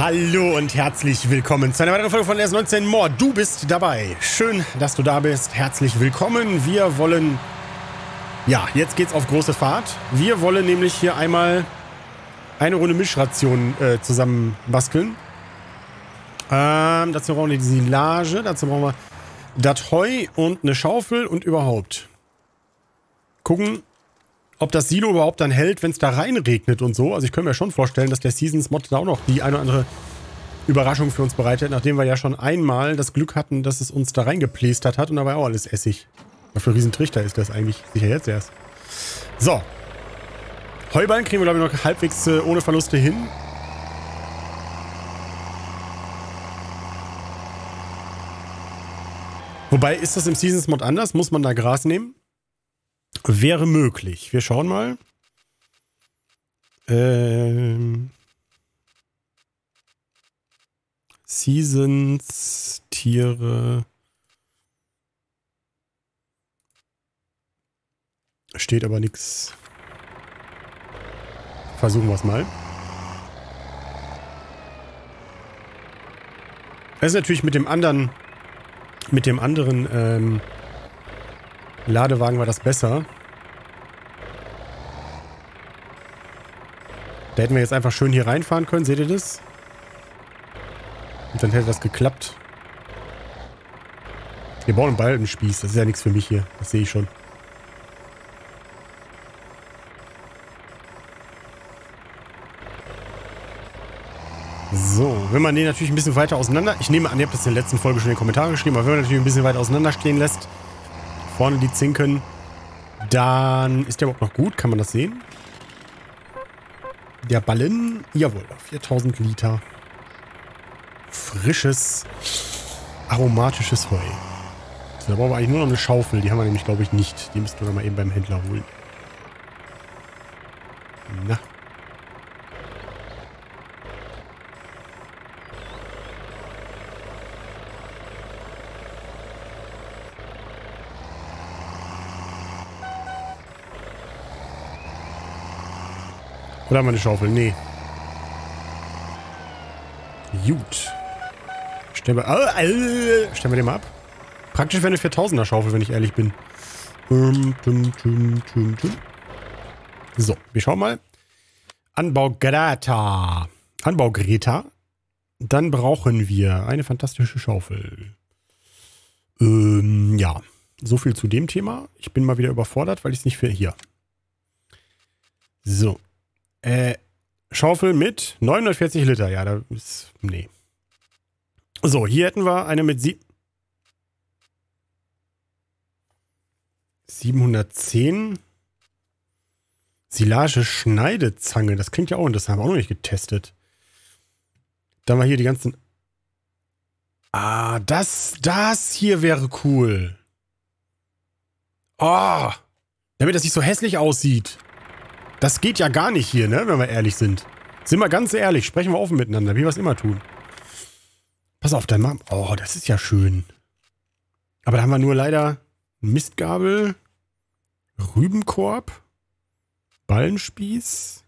Hallo und herzlich willkommen zu einer weiteren Folge von S19 More. Du bist dabei. Schön, dass du da bist. Herzlich willkommen. Wir wollen... Ja, jetzt geht's auf große Fahrt. Wir wollen nämlich hier einmal eine Runde Mischration äh, zusammen basteln. Ähm, dazu brauchen wir die Silage, dazu brauchen wir das Heu und eine Schaufel und überhaupt. Gucken, ob das Silo überhaupt dann hält, wenn es da reinregnet und so. Also ich könnte mir schon vorstellen, dass der Seasons Mod da auch noch die eine oder andere Überraschung für uns bereitet, nachdem wir ja schon einmal das Glück hatten, dass es uns da reingeplästert hat und da war auch alles Essig. Was für ein Riesentrichter ist das eigentlich? Sicher jetzt erst. So. Heuballen kriegen wir, glaube ich, noch halbwegs äh, ohne Verluste hin. Wobei, ist das im Seasons Mod anders? Muss man da Gras nehmen? Wäre möglich. Wir schauen mal. Ähm. Seasons, Tiere. Steht aber nichts. Versuchen wir es mal. Das ist natürlich mit dem anderen, mit dem anderen ähm, Ladewagen war das besser. Da hätten wir jetzt einfach schön hier reinfahren können. Seht ihr das? Und dann hätte das geklappt. Wir bauen einen Ball Spieß. Das ist ja nichts für mich hier. Das sehe ich schon. So, wenn man den natürlich ein bisschen weiter auseinander... Ich nehme an, ihr habt das in der letzten Folge schon in den Kommentaren geschrieben, aber wenn man natürlich ein bisschen weiter auseinander stehen lässt, vorne die Zinken, dann ist der überhaupt noch gut. Kann man das sehen? Der Ballen, jawohl, 4000 Liter. Frisches, aromatisches Heu. Da brauchen wir eigentlich nur noch eine Schaufel. Die haben wir nämlich, glaube ich, nicht. Die müssten wir mal eben beim Händler holen. Na. Oder haben wir eine Schaufel? Nee. Gut. Stellen wir, äh, äh, stellen wir den mal ab. Praktisch wäre eine 4000er Schaufel, wenn ich ehrlich bin. Um, tum, tum, tum, so, wir schauen mal. Anbaugreta. Anbaugreta. Dann brauchen wir eine fantastische Schaufel. Ähm, ja. So viel zu dem Thema. Ich bin mal wieder überfordert, weil ich es nicht für hier. So. Äh, Schaufel mit 940 Liter. Ja, da ist. Nee. So, hier hätten wir eine mit sie 710. Silage Schneidezange. Das klingt ja auch interessant. Haben wir auch noch nicht getestet. Dann wir hier die ganzen. Ah, das, das hier wäre cool. Oh, damit das nicht so hässlich aussieht. Das geht ja gar nicht hier, ne? Wenn wir ehrlich sind. Sind wir ganz ehrlich, sprechen wir offen miteinander, wie wir es immer tun. Pass auf, dein Mom. Oh, das ist ja schön. Aber da haben wir nur leider Mistgabel, Rübenkorb, Ballenspieß.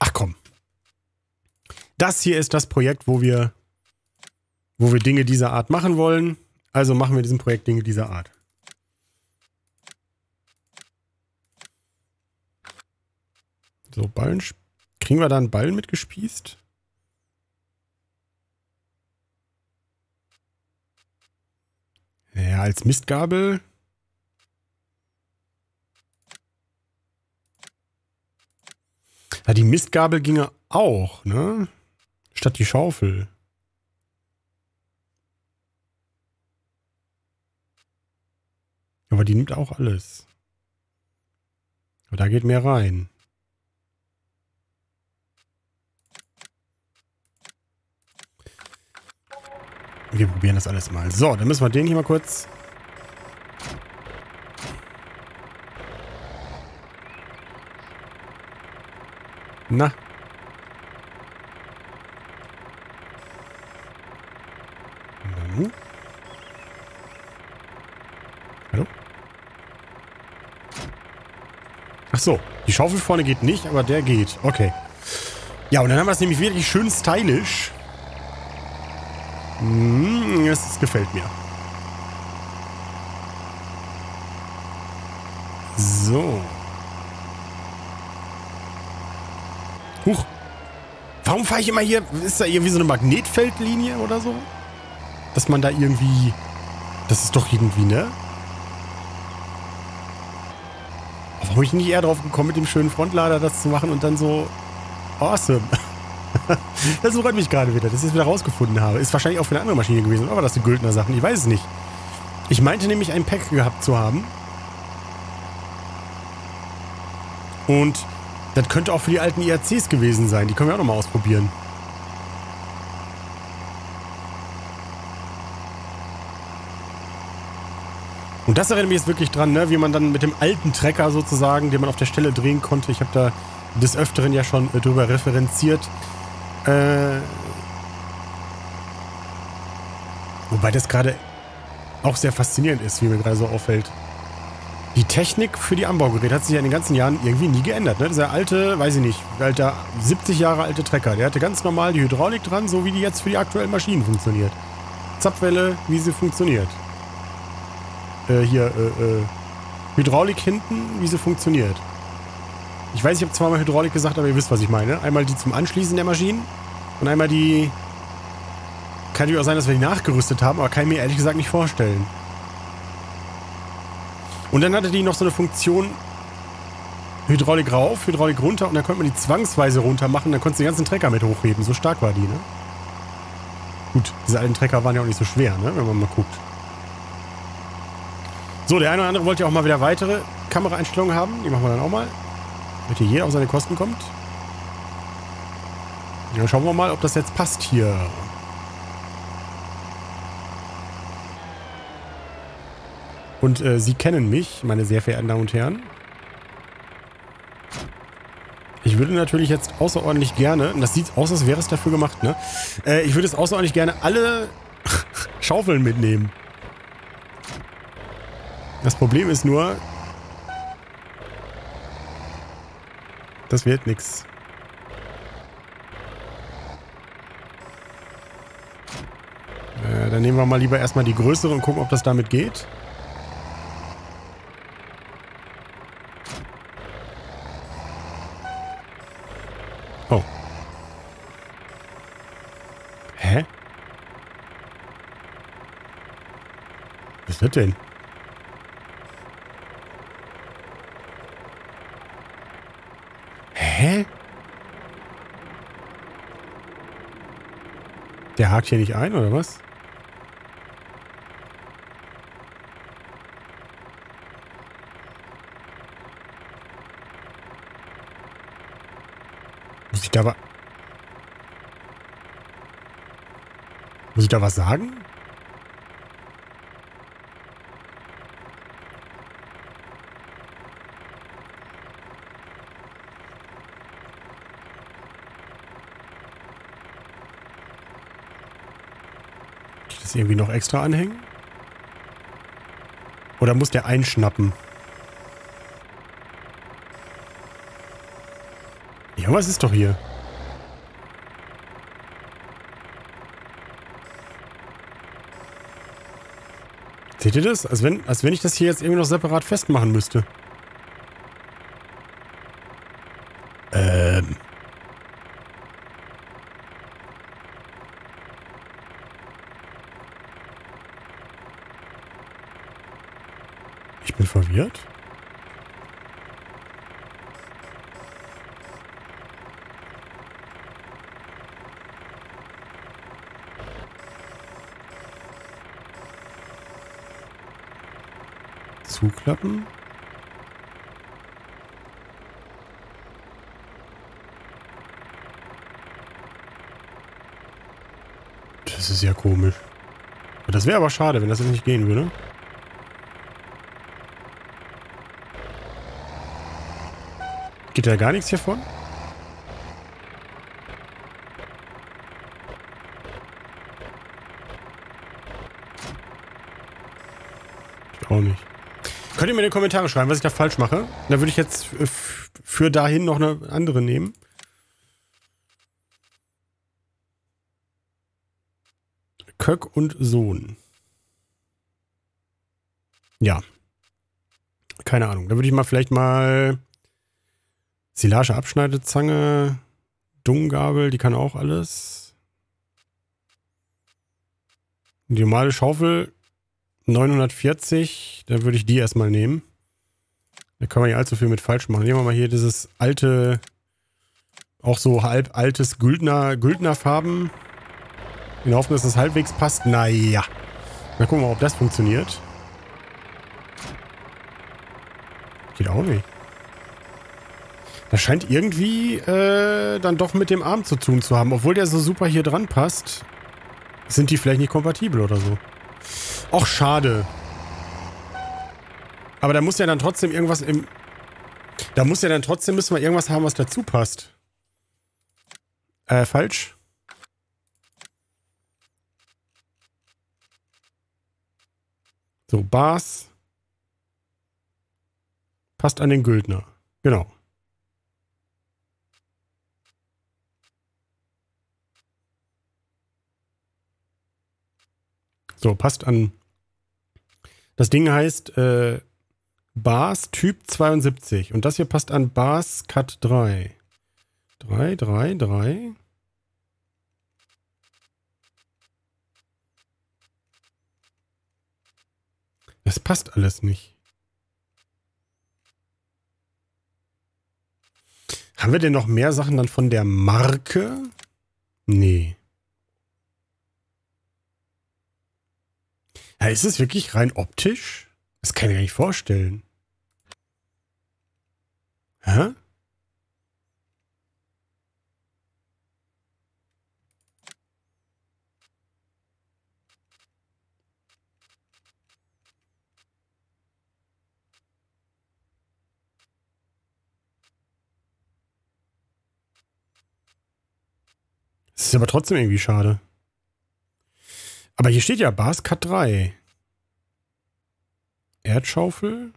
Ach komm. Das hier ist das Projekt, wo wir, wo wir Dinge dieser Art machen wollen. Also machen wir diesem Projekt Dinge dieser Art. So, Ballen. Kriegen wir da einen Ball mitgespießt? Ja, als Mistgabel. Ja, die Mistgabel ginge auch, ne? Statt die Schaufel. Aber die nimmt auch alles. Aber da geht mehr rein. Wir probieren das alles mal. So, dann müssen wir den hier mal kurz... Na. Nanu. Hallo? Ach so, die Schaufel vorne geht nicht, aber der geht. Okay. Ja, und dann haben wir es nämlich wirklich schön stylisch. Hm, das, das gefällt mir. So. Huch. Warum fahre ich immer hier? Ist da irgendwie so eine Magnetfeldlinie oder so? Dass man da irgendwie... Das ist doch irgendwie, ne? Warum bin ich nicht eher drauf gekommen, mit dem schönen Frontlader das zu machen und dann so... Awesome. das freut mich gerade wieder, dass ich es wieder rausgefunden habe. Ist wahrscheinlich auch für eine andere Maschine gewesen, aber das sind Güldner Sachen. Ich weiß es nicht. Ich meinte nämlich, ein Pack gehabt zu haben. Und das könnte auch für die alten IACs gewesen sein. Die können wir auch nochmal ausprobieren. Und das erinnert mich jetzt wirklich dran, ne? wie man dann mit dem alten Trecker sozusagen, den man auf der Stelle drehen konnte. Ich habe da des Öfteren ja schon äh, drüber referenziert. Äh, wobei das gerade auch sehr faszinierend ist, wie mir gerade so auffällt. Die Technik für die Anbaugeräte hat sich ja in den ganzen Jahren irgendwie nie geändert. Ne? Dieser alte, weiß ich nicht, alter 70 Jahre alte Trecker, der hatte ganz normal die Hydraulik dran, so wie die jetzt für die aktuellen Maschinen funktioniert. Zapfwelle, wie sie funktioniert. Äh, hier, äh, äh, Hydraulik hinten, wie sie funktioniert. Ich weiß, ich habe zweimal Hydraulik gesagt, aber ihr wisst, was ich meine. Einmal die zum Anschließen der Maschinen und einmal die... Kann natürlich auch sein, dass wir die nachgerüstet haben, aber kann ich mir ehrlich gesagt nicht vorstellen. Und dann hatte die noch so eine Funktion Hydraulik rauf, Hydraulik runter und dann konnte man die zwangsweise runter machen. Dann konntest du den ganzen Trecker mit hochheben. So stark war die, ne? Gut, diese alten Trecker waren ja auch nicht so schwer, ne? Wenn man mal guckt. So, der eine oder andere wollte ja auch mal wieder weitere Kameraeinstellungen haben. Die machen wir dann auch mal. Damit hier jeder auf seine Kosten kommt. Ja, schauen wir mal, ob das jetzt passt hier. Und äh, Sie kennen mich, meine sehr verehrten Damen und Herren. Ich würde natürlich jetzt außerordentlich gerne, und das sieht aus, als wäre es dafür gemacht, ne? Äh, ich würde es außerordentlich gerne alle Schaufeln mitnehmen. Das Problem ist nur, das wird nichts. Äh, dann nehmen wir mal lieber erstmal die größere und gucken, ob das damit geht. das denn? Hä? Der hakt hier nicht ein, oder was? Muss ich da was... Muss ich da was sagen? Irgendwie noch extra anhängen? Oder muss der einschnappen? Ja, was ist doch hier? Seht ihr das? Als wenn, als wenn ich das hier jetzt irgendwie noch separat festmachen müsste. Ähm... verwirrt? Zuklappen? Das ist ja komisch. Das wäre aber schade, wenn das jetzt nicht gehen würde. Geht da gar nichts hiervon? Auch nicht. Könnt ihr mir in die Kommentare schreiben, was ich da falsch mache? Dann würde ich jetzt für dahin noch eine andere nehmen. Köck und Sohn. Ja. Keine Ahnung. Da würde ich mal vielleicht mal Silage Abschneidezange, Dunggabel, die kann auch alles. Die normale Schaufel 940, dann würde ich die erstmal nehmen. Da kann man nicht allzu viel mit falsch machen. Nehmen wir mal hier dieses alte, auch so halb altes Güldner, Güldner Farben. In der Hoffnung, dass das halbwegs passt. Naja. Mal gucken wir mal, ob das funktioniert. Geht auch nicht. Das scheint irgendwie äh, dann doch mit dem Arm zu tun zu haben. Obwohl der so super hier dran passt, sind die vielleicht nicht kompatibel oder so. Och, schade. Aber da muss ja dann trotzdem irgendwas im... Da muss ja dann trotzdem, müssen wir irgendwas haben, was dazu passt. Äh, falsch. So, Bars. Passt an den Güldner. Genau. So, passt an. Das Ding heißt äh, Bars Typ 72. Und das hier passt an Bars Cut 3. 3, 3, 3. Das passt alles nicht. Haben wir denn noch mehr Sachen dann von der Marke? Nee. Ja, ist es wirklich rein optisch? Das kann ich mir nicht vorstellen. Hä? Das ist aber trotzdem irgendwie schade. Aber hier steht ja Bars Cut 3. Erdschaufel.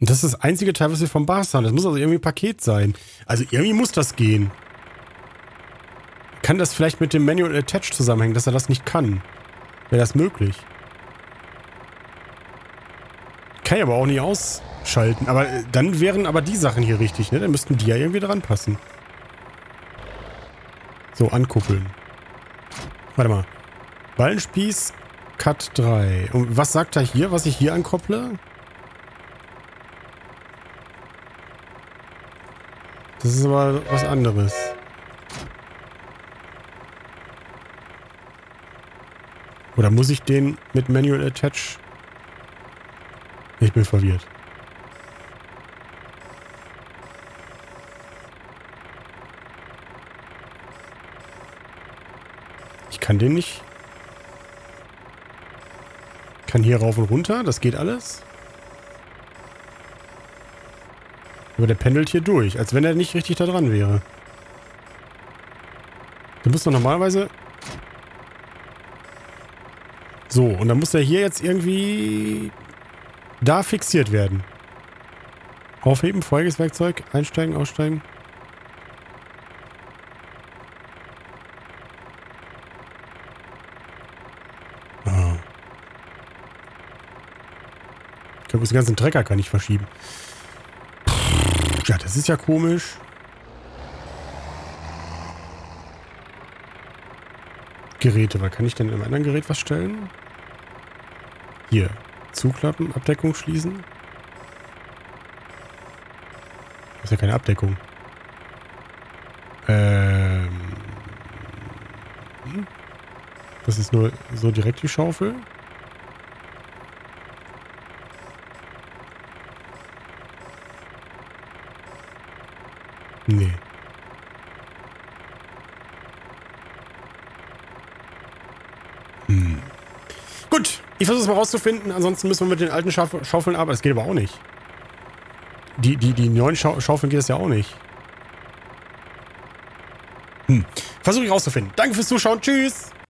Und das ist das einzige Teil, was wir vom Bars haben. Das muss also irgendwie ein Paket sein. Also irgendwie muss das gehen. Kann das vielleicht mit dem Manual Attach zusammenhängen, dass er das nicht kann? Wäre das möglich? Kann ich aber auch nicht ausschalten. Aber äh, dann wären aber die Sachen hier richtig, ne? Dann müssten die ja irgendwie dran passen. So, ankuppeln. Warte mal. Ballenspieß, Cut 3. Und was sagt er hier, was ich hier ankopple? Das ist aber was anderes. Oder muss ich den mit Manual Attach? Ich bin verwirrt. Ich kann den nicht kann hier rauf und runter, das geht alles. Aber der pendelt hier durch, als wenn er nicht richtig da dran wäre. Der muss doch normalerweise... So, und dann muss er hier jetzt irgendwie da fixiert werden. Aufheben, folgendes Werkzeug, einsteigen, aussteigen. Glaube, den ganzen Trecker kann ich verschieben. Ja, das ist ja komisch. Geräte. Was kann ich denn im anderen Gerät was stellen? Hier. Zuklappen, Abdeckung schließen. Das ist ja keine Abdeckung. Ähm. Das ist nur so direkt die Schaufel. Nee. Hm. Gut, ich versuche es mal rauszufinden. Ansonsten müssen wir mit den alten Schauf Schaufeln arbeiten. Das geht aber auch nicht. Die, die, die neuen Schau Schaufeln geht das ja auch nicht. Hm. Versuche ich rauszufinden. Danke fürs Zuschauen. Tschüss.